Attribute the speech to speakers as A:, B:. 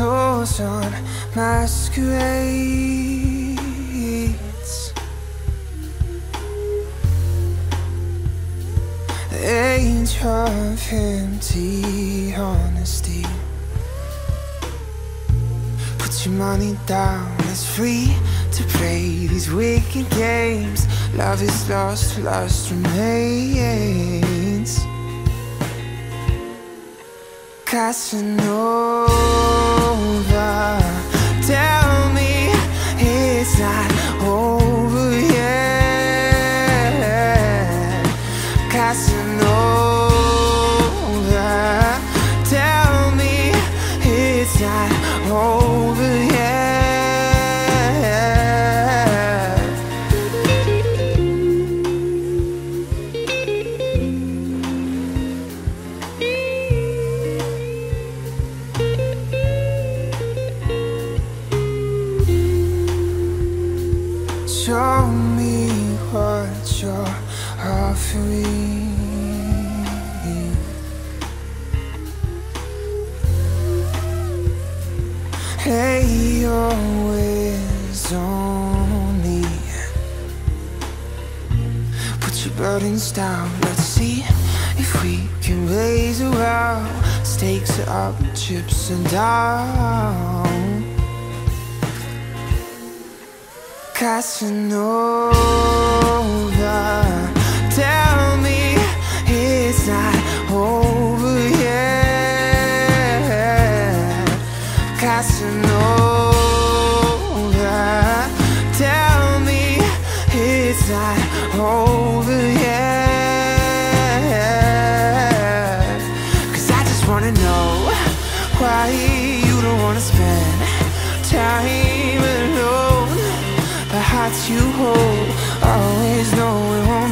A: goes on masquerades. The age of empty honesty. Put your money down, it's free to play these wicked games. Love is lost, lust remains. Casanova, tell me it's not over yet. Casanova, tell me it's not over yet. Show me what you're offering. Lay your ways on me. Put your burdens down. Let's see if we can raise a well. Stakes are up, chips and down. Casanova, tell me it's not over yet. Casanova, tell me it's not over yet. Cause I just wanna know why you don't wanna spend time Hearts you hold. Always know it won't